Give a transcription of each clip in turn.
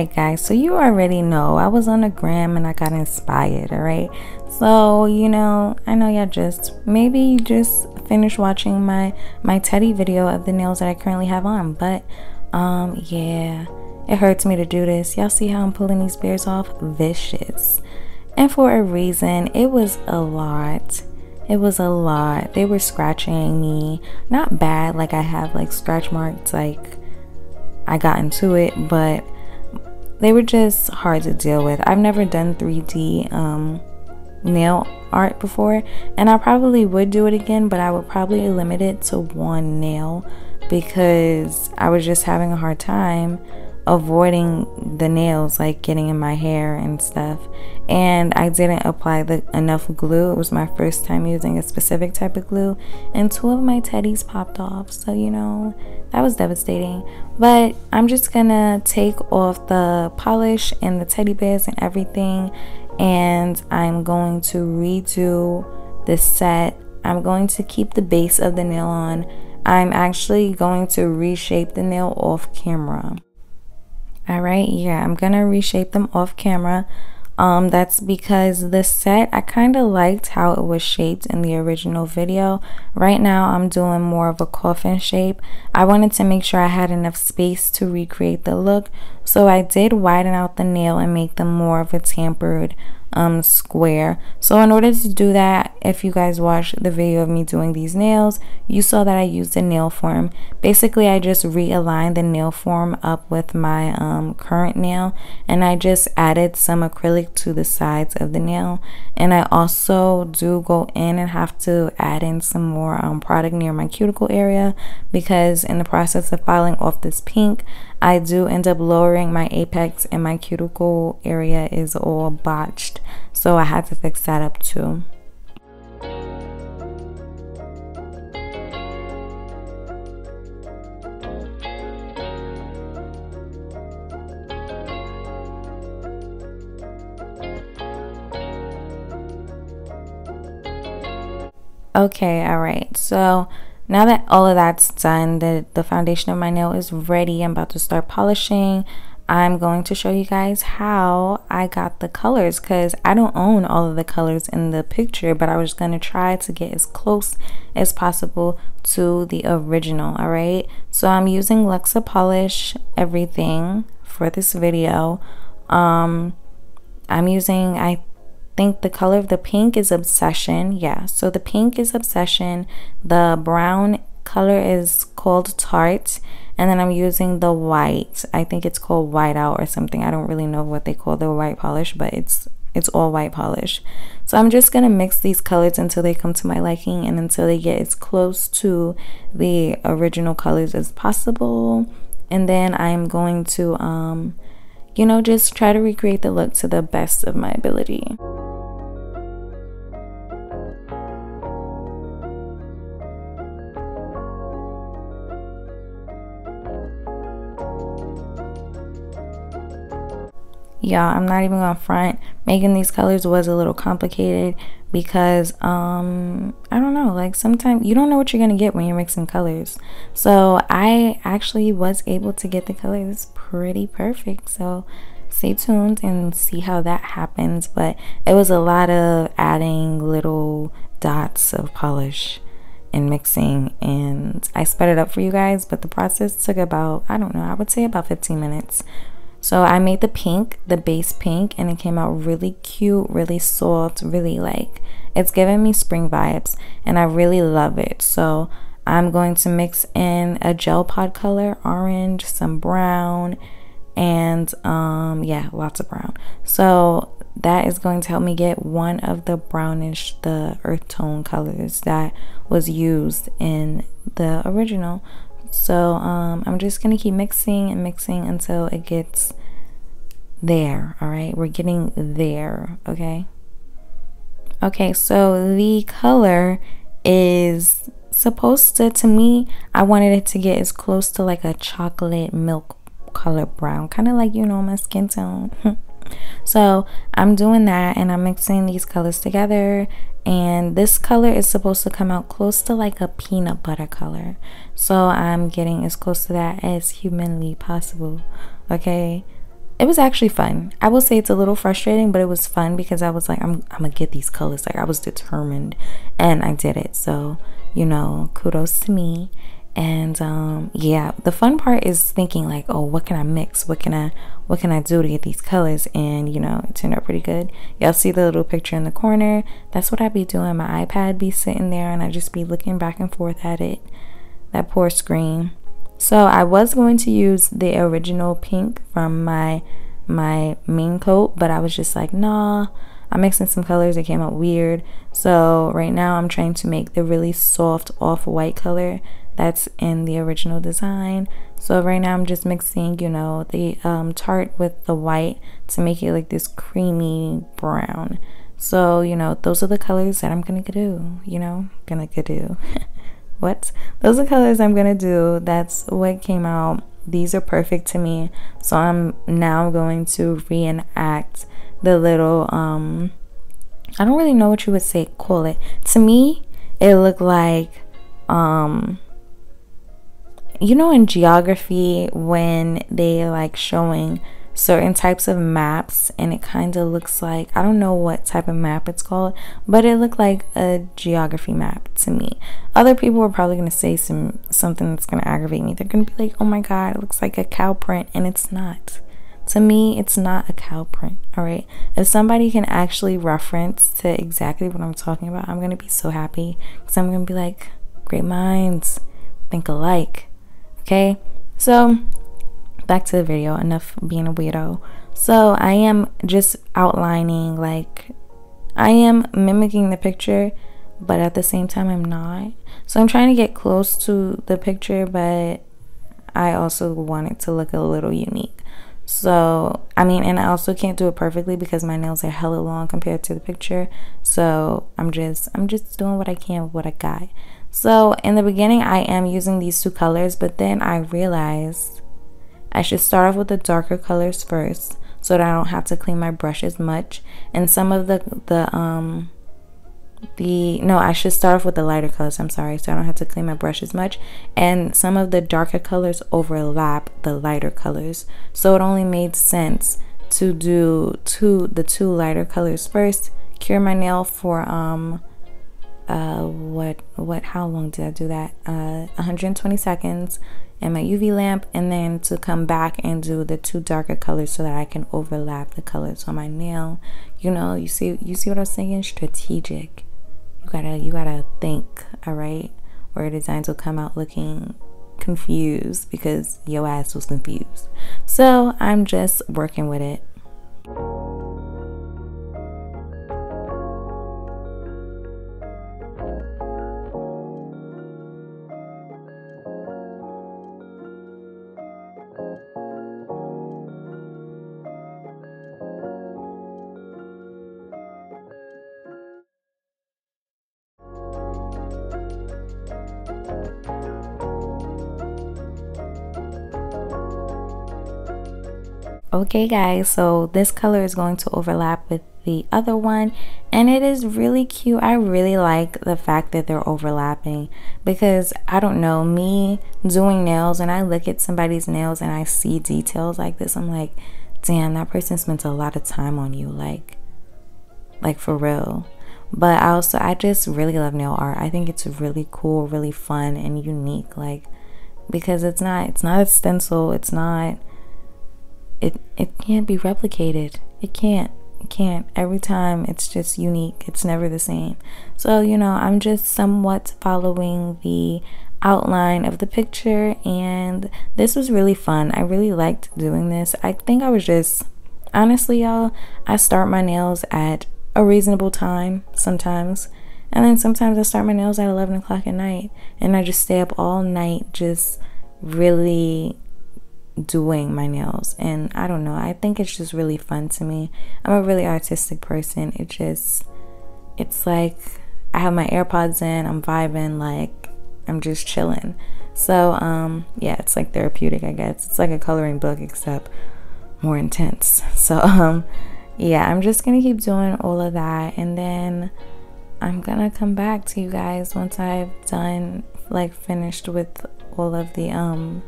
Alright guys, so you already know I was on the gram and I got inspired, alright? So, you know, I know y'all just maybe just finished watching my my teddy video of the nails that I currently have on, but um yeah, it hurts me to do this. Y'all see how I'm pulling these bears off? Vicious. And for a reason, it was a lot. It was a lot. They were scratching me. Not bad, like I have like scratch marks, like I got into it, but they were just hard to deal with. I've never done 3D um, nail art before, and I probably would do it again, but I would probably limit it to one nail because I was just having a hard time avoiding the nails like getting in my hair and stuff. And I didn't apply the enough glue. It was my first time using a specific type of glue and two of my teddies popped off. So you know that was devastating. But I'm just gonna take off the polish and the teddy bears and everything and I'm going to redo the set. I'm going to keep the base of the nail on. I'm actually going to reshape the nail off camera all right yeah i'm gonna reshape them off camera. Um that's because the set i kind of liked how it was shaped in the original video. Right now i'm doing more of a coffin shape. I wanted to make sure i had enough space to recreate the look so i did widen out the nail and make them more of a tampered um, square. So in order to do that, if you guys watched the video of me doing these nails, you saw that I used a nail form. Basically, I just realigned the nail form up with my um, current nail and I just added some acrylic to the sides of the nail. And I also do go in and have to add in some more um, product near my cuticle area because in the process of filing off this pink, I do end up lowering my apex and my cuticle area is all botched. So I had to fix that up too. Okay, all right. So now that all of that's done, the, the foundation of my nail is ready. I'm about to start polishing. I'm going to show you guys how I got the colors because I don't own all of the colors in the picture, but I was going to try to get as close as possible to the original, all right? So I'm using Luxa Polish everything for this video. Um, I'm using, I think the color of the pink is Obsession. Yeah, so the pink is Obsession. The brown color is called tart And then I'm using the white. I think it's called White Out or something. I don't really know what they call the white polish, but it's it's all white polish. So I'm just to mix these colors until they come to my liking and until they get as close to the original colors as possible. And then I'm going to, um, you know, just try to recreate the look to the best of my ability. Y'all i'm not even gonna front. Making these colors was a little complicated because um i don't know like sometimes you don't know what you're gonna get when you're mixing colors. So i actually was able to get the colors pretty perfect. So stay tuned and see how that happens. But it was a lot of adding little dots of polish and mixing. And I sped it up for you guys but the process took about I don't know I would say about 15 minutes so I made the pink, the base pink, and it came out really cute, really soft, really like it's giving me spring vibes, and I really love it. So I'm going to mix in a gel pod color, orange, some brown, and um, yeah, lots of brown. So that is going to help me get one of the brownish, the earth tone colors that was used in the original. So um, I'm just going to keep mixing and mixing until it gets there. All right, we're getting there. Okay. Okay, so the color is supposed to, to me, I wanted it to get as close to like a chocolate milk color brown, kind of like, you know, my skin tone. so I'm doing that and I'm mixing these colors together and this color is supposed to come out close to like a peanut butter color so i'm getting as close to that as humanly possible okay it was actually fun. I will say it's a little frustrating, but it was fun because I was like, I'm, I'm gonna get these colors. Like I was determined and I did it. So, you know, kudos to me. And um, yeah, the fun part is thinking like, oh, what can I mix? What can I what can I do to get these colors? And you know, it turned out pretty good. Y'all see the little picture in the corner? That's what I'd be doing. My iPad be sitting there and I'd just be looking back and forth at it. That poor screen. So I was going to use the original pink from my my main coat, but I was just like, nah, I'm mixing some colors. It came out weird. So right now I'm trying to make the really soft off-white color that's in the original design. So right now I'm just mixing, you know, the um, tart with the white to make it like this creamy brown. So, you know, those are the colors that I'm gonna do, you know, gonna do. what those are colors i'm gonna do that's what came out these are perfect to me so i'm now going to reenact the little um i don't really know what you would say call it to me it looked like um you know in geography when they like showing certain types of maps and it kind of looks like I don't know what type of map it's called, but it looked like a geography map to me. Other people are probably going to say some something that's going to aggravate me. They're going to be like, "Oh my god, it looks like a cow print," and it's not. To me, it's not a cow print, all right? If somebody can actually reference to exactly what I'm talking about, I'm going to be so happy cuz I'm going to be like, "Great minds think alike." Okay? So, back to the video enough being a weirdo. So i am just outlining like i am mimicking the picture but at the same time i'm not. So i'm trying to get close to the picture but i also want it to look a little unique so i mean and i also can't do it perfectly because my nails are hella long compared to the picture so i'm just i'm just doing what i can with what i got so in the beginning i am using these two colors but then i realized I should start off with the darker colors first so that I don't have to clean my brush as much. And some of the, the, um, the, no, I should start off with the lighter colors, I'm sorry, so I don't have to clean my brush as much. And some of the darker colors overlap the lighter colors. So it only made sense to do two, the two lighter colors first, cure my nail for, um, uh, what, what, how long did I do that? Uh, 120 seconds and my UV lamp and then to come back and do the two darker colors so that I can overlap the colors on my nail. You know, you see you see what i'm saying? Strategic. Gotta you gotta think, alright? Or designs will come out looking confused because your ass was confused. So I'm just working with it. Okay guys so this color is going to overlap with the other one and it is really cute. I really like the fact that they're overlapping because i don't know me doing nails and i look at somebody's nails and i see details like this i'm like damn that person spent a lot of time on you like like for real. But I also I just really love nail art. I think it's really cool really fun and unique like because it's not it's not a stencil it's not it it can't be replicated. It can't. It can't. Every time it's just unique. It's never the same. So, you know, I'm just somewhat following the outline of the picture and this was really fun. I really liked doing this. I think I was just honestly y'all, I start my nails at a reasonable time sometimes. And then sometimes I start my nails at 11 o'clock at night and I just stay up all night just really doing my nails. And I don't know I think it's just really fun to me. I'm a really artistic person. It just it's like I have my AirPods in I'm vibing like I'm just chilling. So um yeah it's like therapeutic I guess. It's like a coloring book except more intense. So um yeah I'm just gonna keep doing all of that. And then I'm gonna come back to you guys once I've done like finished with all of the um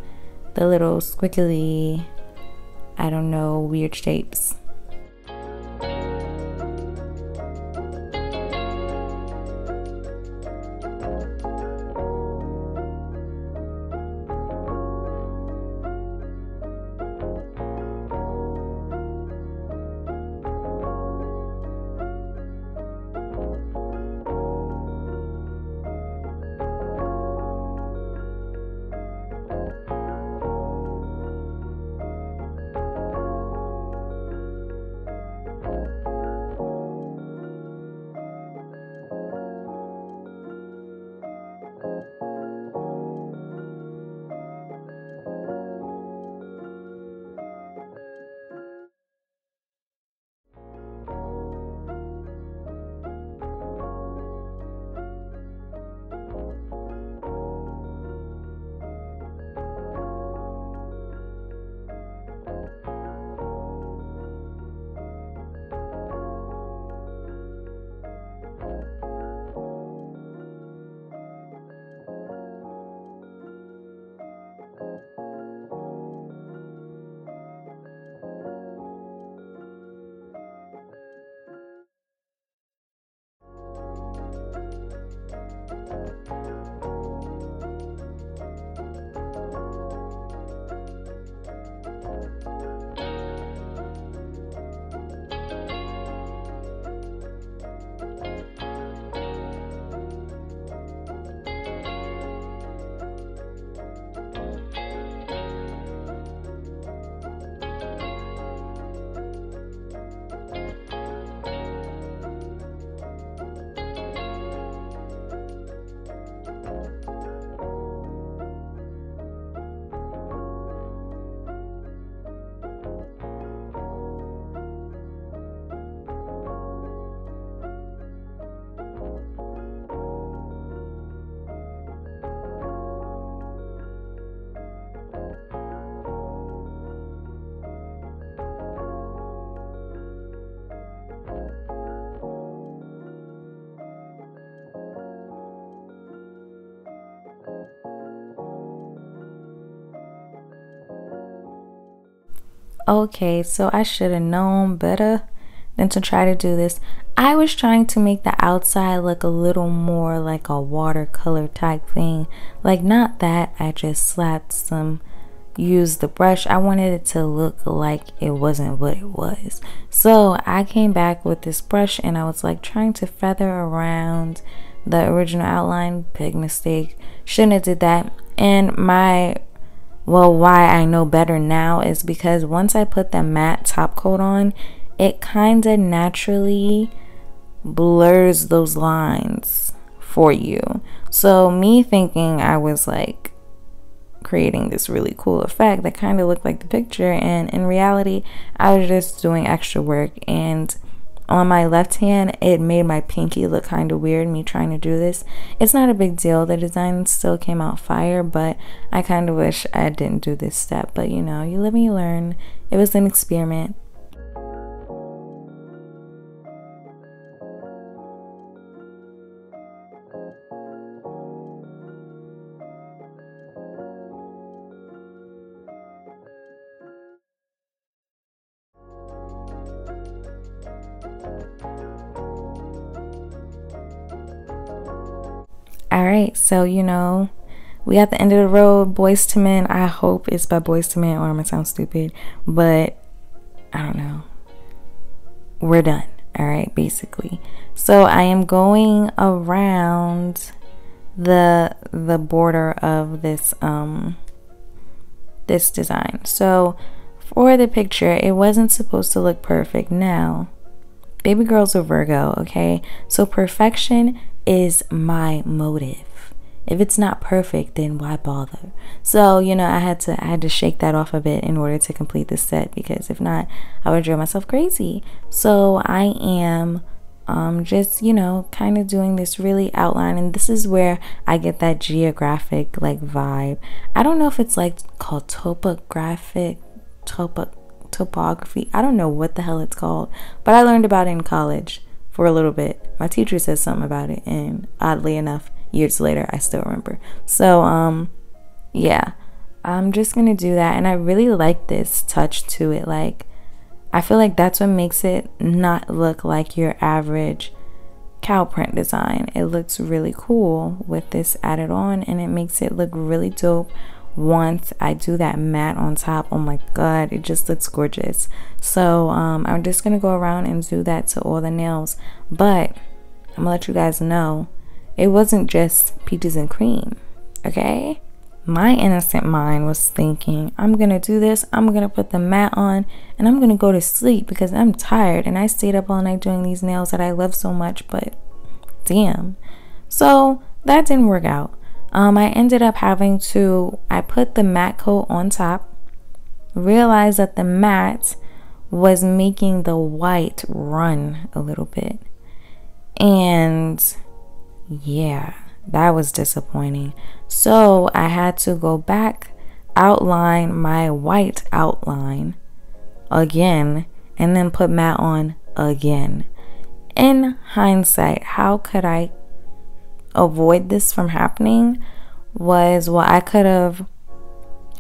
the little squiggly I don't know, weird shapes. Okay, so I should have known better than to try to do this. I was trying to make the outside look a little more like a watercolor type thing. Like not that, I just slapped some, used the brush. I wanted it to look like it wasn't what it was. So I came back with this brush and I was like trying to feather around the original outline. Big mistake. Shouldn't have did that. And my well, why I know better now is because once I put the matte top coat on, it kind of naturally blurs those lines for you. So, me thinking I was like creating this really cool effect that kind of looked like the picture, and in reality, I was just doing extra work and on my left hand, it made my pinky look kind of weird, me trying to do this. It's not a big deal. The design still came out fire, but I kind of wish I didn't do this step. But you know, you live and you learn. It was an experiment. All right, so you know, we at the end of the road. Boyz II Men. I hope it's by Boyz II Men, or I'm gonna sound stupid, but I don't know. We're done. All right, basically. So I am going around the the border of this um this design. So for the picture, it wasn't supposed to look perfect. Now, baby girl's a Virgo, okay? So perfection is my motive. If it's not perfect, then why bother? So, you know, I had to I had to shake that off a bit in order to complete this set because if not, I would drive myself crazy. So I am um just, you know, kind of doing this really outline and this is where I get that geographic like vibe. I don't know if it's like called topographic topo topography. I don't know what the hell it's called, but I learned about it in college for a little bit. My teacher said something about it, and oddly enough, years later, I still remember. So, um, yeah, I'm just gonna do that. And I really like this touch to it. Like, I feel like that's what makes it not look like your average cow print design. It looks really cool with this added on and it makes it look really dope once I do that matte on top. Oh my god, it just looks gorgeous. So um, I'm just gonna go around and do that to all the nails. But I'm gonna let you guys know it wasn't just peaches and cream, okay? My innocent mind was thinking, I'm gonna do this, I'm gonna put the matte on, and I'm gonna go to sleep because I'm tired and I stayed up all night doing these nails that I love so much, but damn. So that didn't work out. Um, I ended up having to, I put the matte coat on top, realized that the matte was making the white run a little bit. And yeah, that was disappointing. So I had to go back, outline my white outline again, and then put matte on again. In hindsight, how could I avoid this from happening? Was well, I could have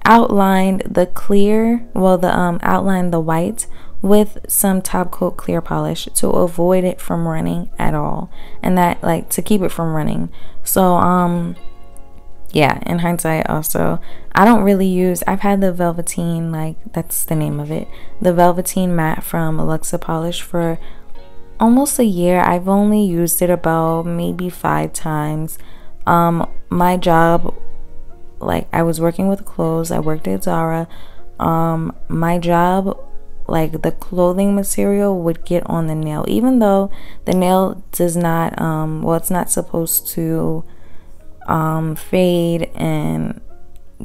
outlined the clear, well, the um, outlined the white with some top coat clear polish to avoid it from running at all and that like to keep it from running so um yeah in hindsight also i don't really use i've had the velveteen like that's the name of it the velveteen matte from Luxa polish for almost a year. I've only used it about maybe five times. Um my job like i was working with clothes. I worked at zara. Um my job like the clothing material would get on the nail. Even though the nail does not um well it's not supposed to um fade and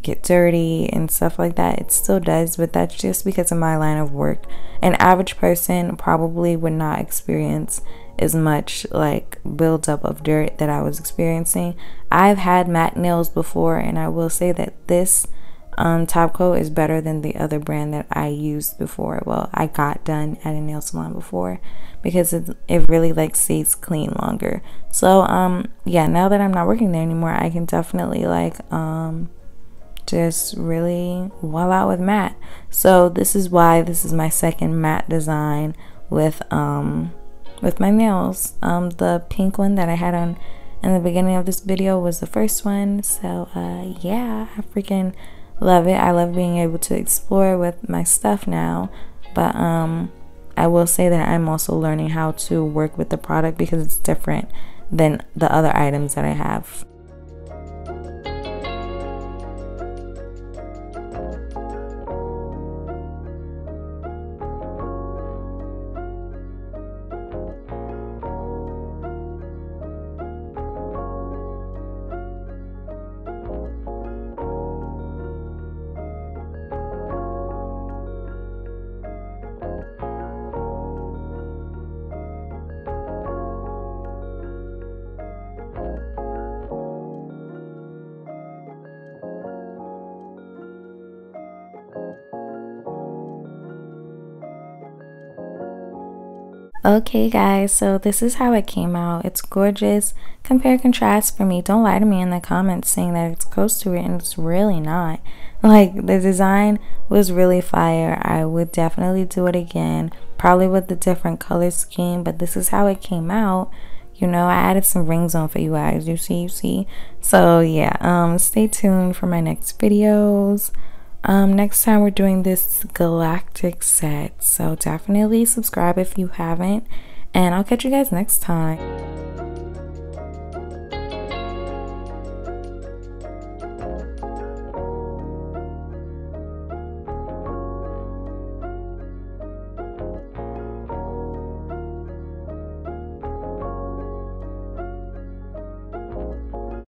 get dirty and stuff like that it still does but that's just because of my line of work an average person probably would not experience as much like buildup of dirt that I was experiencing I've had matte nails before and I will say that this um, top coat is better than the other brand that I used before. Well, I got done at a nail salon before because it, it really like stays clean longer. So um yeah, now that I'm not working there anymore, I can definitely like um just really well out with matte. So this is why this is my second matte design with um with my nails. Um the pink one that I had on in the beginning of this video was the first one. So uh yeah, I freaking love it. I love being able to explore with my stuff now. But um, I will say that I'm also learning how to work with the product because it's different than the other items that I have. Okay guys, so this is how it came out. It's gorgeous. Compare contrast for me. Don't lie to me in the comments saying that it's close to it and it's really not. Like the design was really fire. I would definitely do it again. Probably with a different color scheme, but this is how it came out. You know, I added some rings on for you guys. You see, you see. So yeah, um stay tuned for my next videos. Um, next time we're doing this galactic set. So definitely subscribe if you haven't. And I'll catch you guys next time.